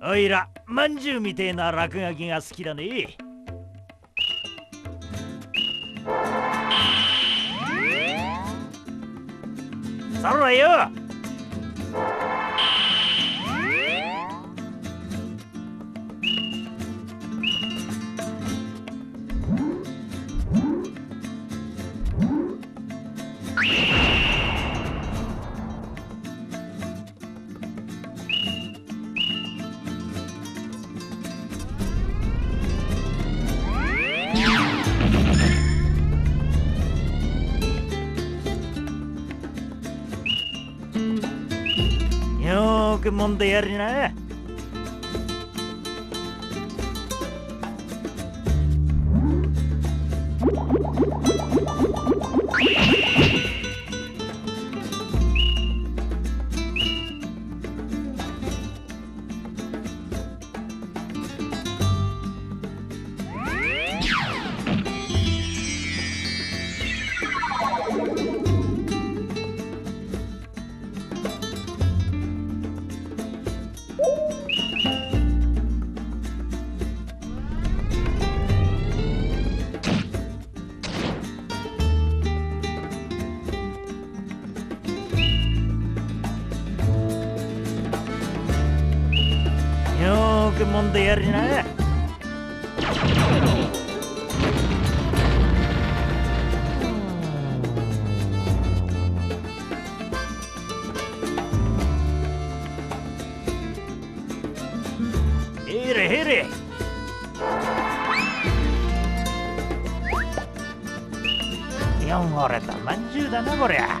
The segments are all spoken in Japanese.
おいらまんじゅうみてえな落書きが好きだね。そらよ。よーくもんでやりな。よーくもんでやりなへれへれ汚れたまんじゅうだなこりゃ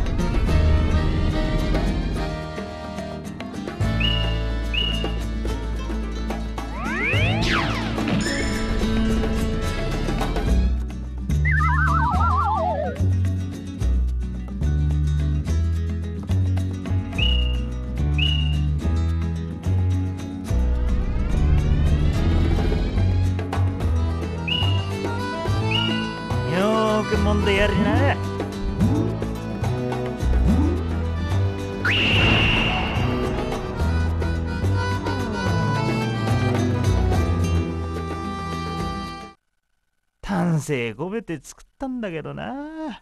もんでやりな。丹精込めて作ったんだけどな。